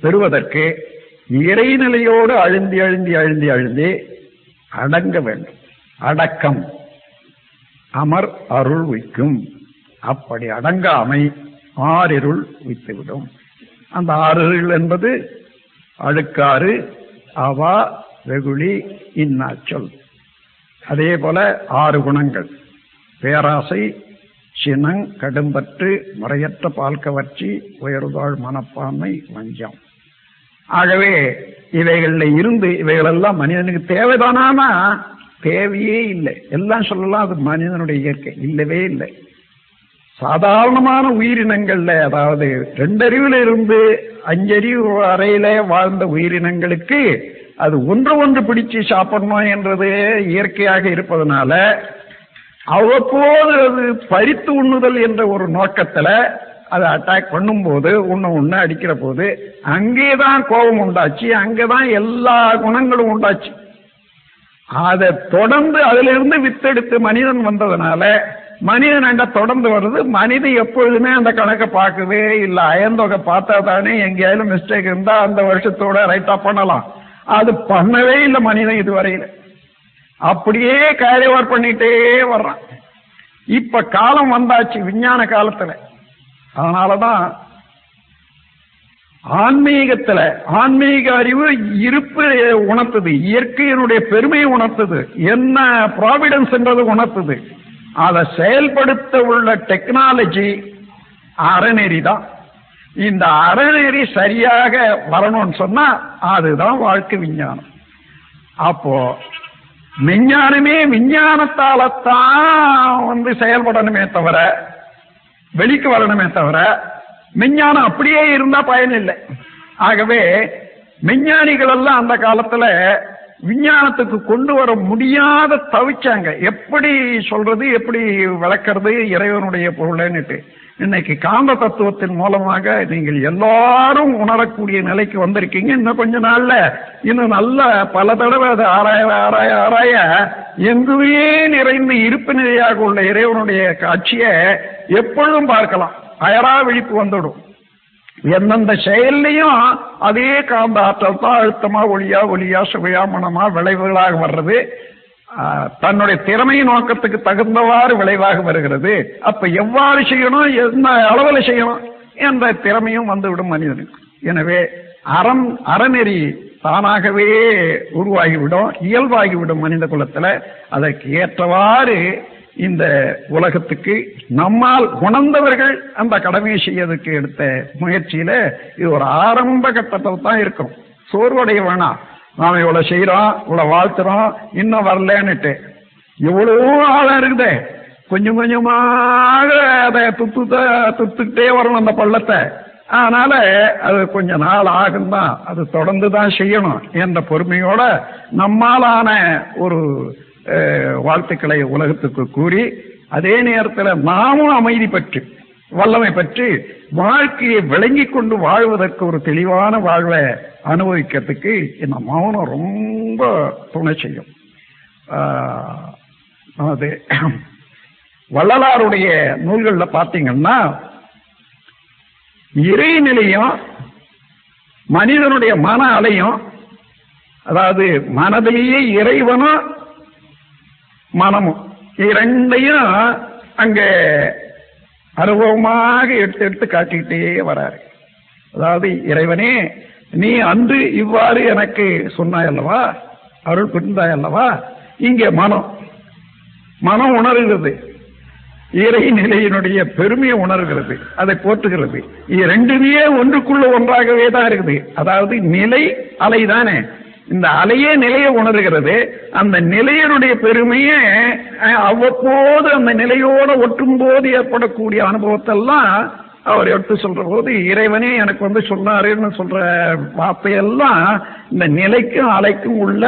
பெறுவதற்கு இறைநிலையோடு அழுந்தி அழுந்தி அழுந்தி அழுந்தி அடங்க வேண்டும். அடக்கம். அமர் அருள் உய்க்கும் அப்படி அடங்காமை ஆறிருள் உய்த்துவிடும் அந்த ஆறிருள் என்பது அழுக்காறு அவா வெகுளி இன்னாச்சொல். அதே போல ஆறு குணங்கள். பேராசை சினங் கடும்பற்று முறையற்ற பால் கவர்ச்சி உயர்தாழ் மனப்பான்மை வஞ்சம். ஆகவே இவைகளில் இருந்து இவைகளெல்லாம் மனிதனுக்கு தேவைதானா தேவையே இல்லை. எல்லாம் சொல்லலாம் அது மனிதனுடைய இயற்கை. இல்லவே இல்லை. சாதாரணமான உயிரினங்கள்ல அதாவது ரெண்டறிவுல இருந்து அஞ்சறிவு வரையில வாழ்ந்த உயிரினங்களுக்கு அது ஒன்று ஒன்று பிடிச்சு சாப்பிடணும் என்றது இயற்கையாக இருப்பதனால அவ்வப்போது அது பறித்து உண்ணுதல் என்ற ஒரு நோக்கத்துல அதை அட்டாக் பண்ணும்போது ஒன்று ஒன்று அடிக்கிற போது அங்கேதான் கோபம் உண்டாச்சு அங்கதான் எல்லா குணங்களும் உண்டாச்சு. அதை தொடர்ந்து அதிலிருந்து வித்தெடுத்து மனிதன் வந்ததுனால மனிதன் அங்க தொடர்ந்து வருது. மனிதன் எப்பொழுதுமே அந்த கணக்கை பார்க்குது இல்லை. அயந்தொகை பார்த்தா தானே எங்கேயாலும் மிஸ்டேக் இருந்தா அந்த வருஷத்தோட ரைட்டா பண்ணலாம். அது பண்ணவே இல்லை மனிதன் இதுவரையில. அப்படியே கேரிவார் பண்ணிட்டே வர்றான். இப்ப காலம் வந்தாச்சு விஞ்ஞான காலத்துல. அதனாலதான் ஆன்மீகத்துல ஆன்மீக அறிவு இருப்பு உணர்த்துது இயற்கையினுடைய பெருமையை உணர்த்துது என்ன ப்ராவிடன்ஸ் என்றது உணர்த்துது. அதை செயல்படுத்த உள்ள டெக்னாலஜி அறநெறி தான். இந்த அறநெறி சரியாக வரணும்னு சொன்னா அதுதான் வாழ்க்கை விஞ்ஞானம். அப்போ விஞ்ஞானமே விஞ்ஞானத்தாலத்தான் வந்து செயல்படணுமே தவிர வெளிக்கு வரணுமே தவிர விஞ்ஞானம் அப்படியே இருந்தா இல்லை ஆகவே விஞ்ஞானிகள் எல்லாம் அந்த காலத்துல விஞ்ஞானத்துக்கு கொண்டு வர முடியாத தவிச்சாங்க. எப்படி சொல்றது எப்படி விளக்கிறது இறைவனுடைய பொருள்னுட்டு இன்னைக்கு காந்த தத்துவத்தின் மூலமாக நீங்கள் எல்லாரும் உணரக்கூடிய நிலைக்கு வந்திருக்கீங்க. இன்னும் கொஞ்ச நாள்ல இன்னும் நல்ல பல தடவை அதை ஆராய ஆராய ஆராய எங்குமே நிறைந்து இருப்பு நிலையாக உள்ள இறைவனுடைய காட்சியை எப்பொழுதும் பார்க்கலாம். அயரா விழிப்பு வந்துடும். எந்தெந்த செயல்லையும் அதே காந்த ஆற்றல் தான் அழுத்தமா ஒளியா ஒளியா சுவையா மனமா விளைவுகளாக வர்றது தன்னுடைய திறமை நோக்கத்துக்கு தகுந்தவாறு விளைவாக வருகிறது. அப்ப எவ்வாறு செய்யணும் என்ன அளவில் செய்யணும் என்ற திறமையும் வந்துவிடும் மனிதனுக்கு. எனவே அறம் அறநெறி தானாகவே உருவாகிவிடும் இயல்பாகிவிடும் மனித குலத்துல. அதற்கு ஏற்றவாறு இந்த உலகத்துக்கு நம்மால் உணர்ந்தவர்கள் அந்த கடமையை செய்யறதுக்கு எடுத்த முயற்சியில இது ஒரு ஆரம்ப கட்டத்தில் தான் இருக்கும். சோர்வடைய வேணாம் நாம் இவ்வளவு செய்யறோம் இவ்வளவு வாழ்த்துறோம் இன்னும் வரலன்னுட்டு. எவ்வளவோ ஆழம் இருக்குதே. கொஞ்சம் கொஞ்சமாக அதை துத்து துத்துக்கிட்டே வரணும் அந்த பள்ளத்தை. அதனால அது கொஞ்ச நாள் ஆகும் தான் அது தொடர்ந்து தான் செய்யணும் என்ற பொறுமையோட நம்மாலான ஒரு வாழ்த்துக்களை உலகத்துக்கு கூறி அதே நேரத்தில் நாமும் அமைதி பற்றி வல்லமை பற்றி வாழ்க்கையை விளங்கி கொண்டு வாழ்வதற்கு ஒரு தெளிவான வாழ்வை அனுபவிக்கிறதுக்கு இந்த மௌனம் ரொம்ப துணை செய்யும். அது வள்ளலாருடைய நூல்களில் பார்த்தீங்கன்னா இறைநிலையும் மனிதனுடைய மன அலையும் அதாவது மனதிலேயே இறைவனும் மனமும். இரண்டையும் அங்க அனுபவமாக எடுத்து எடுத்து காட்டிக்கிட்டே வராரு. அதாவது இறைவனே நீ அன்று இவ்வாறு எனக்கு சொன்னாய் அல்லவா? அருள் புரிந்தாய் அல்லவா? இங்கே மனம். மனம் உணர்கிறது. இறை நிலையினுடைய பெருமையை உணர்கிறது. அதை போற்றுகிறது. இது ரெண்டுமே ஒன்றுக்குள்ள ஒன்றாகவே தான் இருக்குது. அதாவது நிலை அலை தானே இந்த அலையே நிலையை உணர்கிறது. அந்த நிலையினுடைய பெருமையே அவ்வப்போது அந்த நிலையோட ஒட்டும் போது ஏற்படக்கூடிய அனுபவத்தெல்லாம் அவர் எடுத்து சொல்ற போது இறைவனே எனக்கு வந்து சொன்னாருன்னு சொல்ற வார்த்தையெல்லாம் இந்த நிலைக்கும் அலைக்கும் உள்ள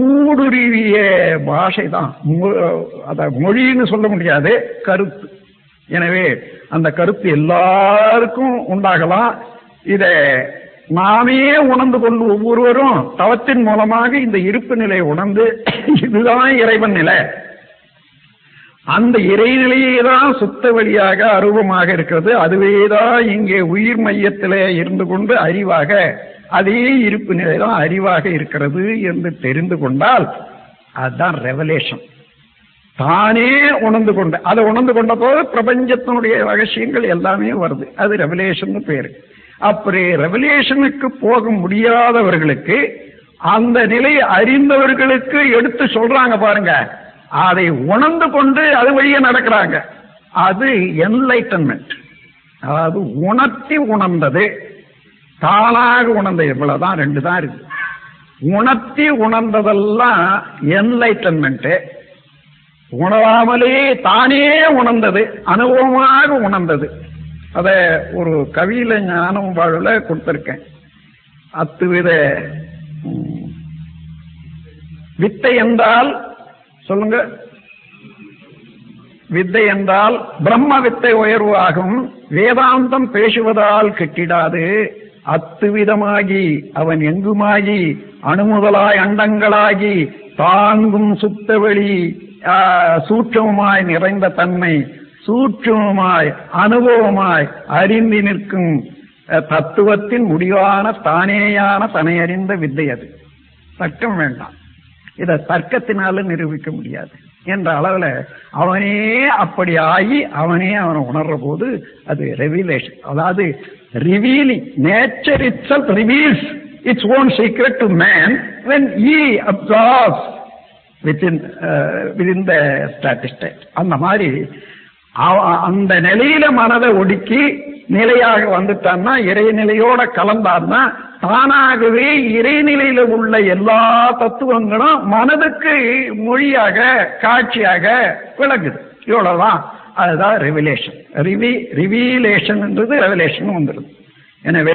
ஊடுருவிய பாஷை தான் அத மொழின்னு சொல்ல முடியாது கருத்து. எனவே அந்த கருத்து எல்லாருக்கும் உண்டாகலாம். இதை நாமே உணர்ந்து கொண்டு ஒவ்வொருவரும் தவத்தின் மூலமாக இந்த இருப்பு நிலையை உணர்ந்து இதுதான் இறைவன் நிலை. அந்த இறைநிலையே தான் சுத்த வழியாக அருவமாக இருக்கிறது. அதுவேதான் இங்கே உயிர் மையத்திலே இருந்து கொண்டு அறிவாக அதே இருப்பு நிலை தான் அறிவாக இருக்கிறது என்று தெரிந்து கொண்டால் அதுதான் ரெவலேஷன் தானே உணர்ந்து கொண்ட அதை உணர்ந்து கொண்ட போது பிரபஞ்சத்தினுடைய ரகசியங்கள் எல்லாமே வருது. அது ரெவலேஷன் பேரு. அப்படி ரெவலேஷனுக்கு போக முடியாதவர்களுக்கு அந்த நிலை அறிந்தவர்களுக்கு எடுத்து சொல்றாங்க பாருங்க. அதை உணர்ந்து கொண்டு அது வழியே நடக்கிறாங்க. அது என்லைட்டன்மெண்ட் அதாவது உணர்த்தி உணர்ந்தது. தானாக உணர்ந்த இவ்வளவுதான் ரெண்டு தான் இருக்கு. உணர்த்தி உணர்ந்ததெல்லாம் என்லைட்டன்மெண்ட் உணராமலே தானே உணர்ந்தது அனுபவமாக உணர்ந்தது. அதை ஒரு கவியில ஞானம் வாழல கொடுத்திருக்கேன். அத்துவித வித்தை என்றால் சொல்லுங்க. வித்தை என்றால் பிரம்ம வித்தை உயர்வு ஆகும். வேதாந்தம் பேசுவதால் கெட்டிடாது. அத்துவிதமாகி அவன் எங்குமாகி அணுமுதலாய் அண்டங்களாகி தாங்கும் சுத்தவெளி சூட்சமாய் நிறைந்த தன்மை சூட்சமமாய் அனுபவமாய் அறிந்து நிற்கும் தத்துவத்தின் முடிவான தானேயான தனையறிந்த வித்தை அது. தர்க்கம் வேண்டாம். இதை தர்க்கத்தினால நிரூபிக்க முடியாது. என்ற அளவுல அவனே அப்படி ஆகி அவனே அவனை உணர்ற போது அது ரெவிலேஷன் அதாவது revealing nature itself reveals its own secret to man when he absorbs within within the statistic அந்த மாதிரி அந்த நிலையில மனதை ஒடுக்கி நிலையாக வந்துட்டான்னா இறைநிலையோட கலந்தான்னா தானாகவே இறைநிலையில உள்ள எல்லா தத்துவங்களும் மனதுக்கு மொழியாக காட்சியாக விளங்குது. இவ்வளவுதான். அதுதான் ரெவிலேஷன் ரிவி ரிவீலேஷன்ன்றது ரெவலேஷன் வந்துடுது எனவே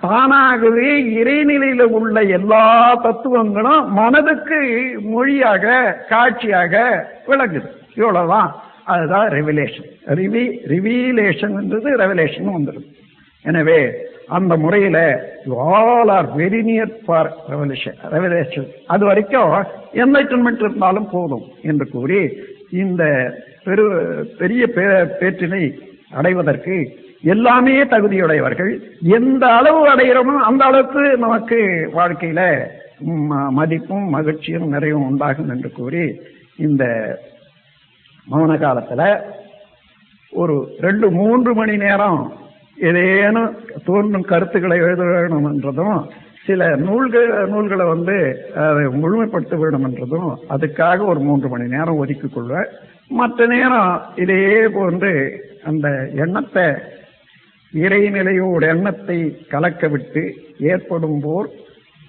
தானாகவே இறைநிலையில உள்ள எல்லா தத்துவங்களும் மனதுக்கு மொழியாக காட்சியாக விளங்குது. இவ்வளவுதான். அதுதான் ரெவிலேஷன் ரிவி ரிவீலேஷன்ன்றது ரெவலேஷன் வந்துடும் எனவே அந்த முறையில all are very near far revelation revelation அது வரைக்கும் என்லைட்டன்மெண்ட் இருந்தாலும் போதும் என்று கூறி இந்த பெரு பெரிய பே- பேற்றினை அடைவதற்கு எல்லாமே தகுதியுடையவர்கள் எந்த அளவு அடைகிறோமோ அந்த அளவுக்கு நமக்கு வாழ்க்கையில ம- மதிப்பும் மகிழ்ச்சியும் நிறைவும் உண்டாகும் என்று கூறி இந்த மௌன காலத்துல ஒரு ரெண்டு மூன்று மணி நேரம் ஏதேனும் தோன்றும் கருத்துக்களை எழுத வேணும்ன்றதும் சில நூல்கள் நூல்களை வந்து அதை முழுமைப்படுத்த வேணும்ன்றதும் அதுக்காக ஒரு மூன்று மணி நேரம் ஒதுக்கிக் கொள்வேன். மற்ற நேரம் இதே போன்று அந்த எண்ணத்தை இறைநிலையோட எண்ணத்தை கலக்க விட்டு ஏற்படும் போர்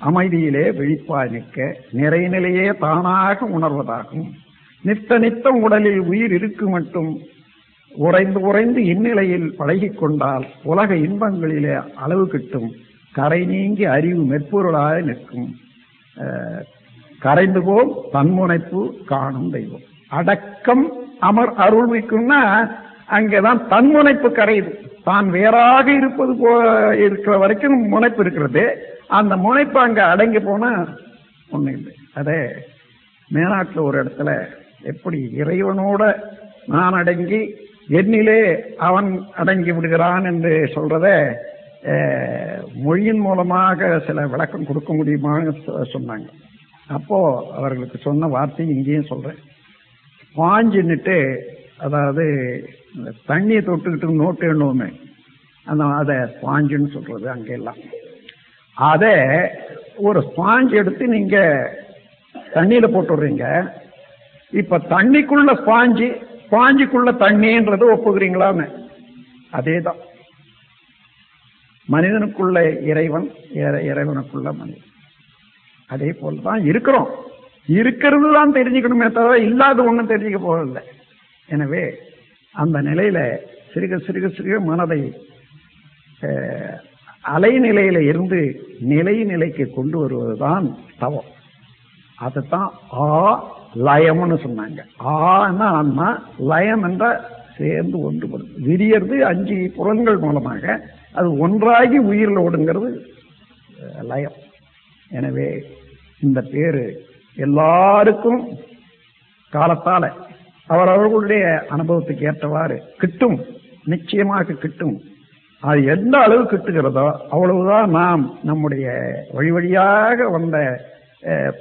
அமைதியிலே விழிப்பாய் நிற்க நிறைநிலையே தானாக உணர்வதாகும். நித்த நித்தம் உடலில் உயிர் இருக்கு மட்டும். உறைந்து உறைந்து இந்நிலையில் பழகிக் கொண்டால் உலக இன்பங்களிலே அளவு கிட்டும். கரை நீங்கி அறிவு மெற்பொருளாக நிற்கும். கரைந்து போல் தன்முனைப்பு காணும் தெய்வம். அடக்கம் அமர் அருள்மிக்கும்னா அங்கேதான் தன்முனைப்பு கரையுது. தான் வேறாக இருப்பது போ இருக்கிற வரைக்கும் முனைப்பு இருக்கிறது. அந்த முனைப்பு அங்க அடங்கி போனா ஒண்ணு இல்லை. அதே மேனாட்டில் ஒரு இடத்துல எப்படி இறைவனோட நான் அடங்கி என்னிலே அவன் அடங்கி விடுகிறான் என்று சொல்றத மொழியின் மூலமாக சில விளக்கம் கொடுக்க முடியுமான்னு சொ- சொன்னாங்க. அப்போ அவர்களுக்கு சொன்ன வார்த்தை இங்கேயும் சொல்றேன். பாஞ்சுன்னுட்டு அதாவது இந்த தண்ணியை தொட்டுக்கிட்டு நோட்டு எண்ணுவோமே அந்த அதை ஸ்பாஞ்சுன்னு சொல்றது அங்கெல்லாம். அதை ஒரு ஸ்பாஞ்ச் எடுத்து நீங்க தண்ணியில போட்டுடுறீங்க இப்ப தண்ணிக்குள்ள ஸ்பாஞ்சு ஸ்பாஞ்சுக்குள்ள தண்ணின்றது ஒப்புகிறீங்களான்னு அதேதான். மனிதனுக்குள்ள இறைவன் இறைவனுக்குள்ள மனிதன். அதே போல தான் இருக்கிறோம். இருக்கிறது தான் தெரிஞ்சுக்கணுமே தவிர இல்லாத ஒண்ணும் தெரிஞ்சுக்க போவதில்லை எனவே அந்த நிலையில சிறுக சிறுக சிறுக மனதை அலைநிலையில இருந்து நிலை நிலைக்கு கொண்டு வருவதுதான் தவம். அதுதான் ஆ லயம்னு சொன்னாங்க. ஆனா ஆன்மா லயம் என்ற சேர்ந்து ஒன்றுபடும் விரியறது அஞ்சு புலன்கள் மூலமாக அது ஒன்றாகி உயிரில் ஓடுங்கிறது லயம். எனவே இந்த பேரு எல்லாருக்கும் காலத்தால அவரவர்களுடைய அனுபவத்துக்கு ஏற்றவாறு கிட்டும் நிச்சயமாக கிட்டும். அது எந்த அளவு கிட்டுகிறதோ அவ்வளவுதான் நாம் நம்முடைய வழி வழியாக வந்த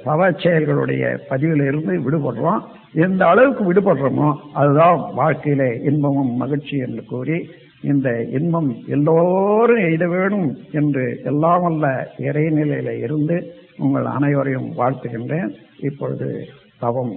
பவ செயல்களுடைய பதிவிலிருந்து விடுபடுறோம். எந்த அளவுக்கு விடுபடுறோமோ அதுதான் வாழ்க்கையில இன்பமும் மகிழ்ச்சி என்று கூறி இந்த இன்பம் எல்லோரும் எய்த வேணும் என்று எல்லாம் வல்ல இறைநிலையில இருந்து உங்கள் அனைவரையும் வாழ்த்துகின்றேன். இப்பொழுது தவம்.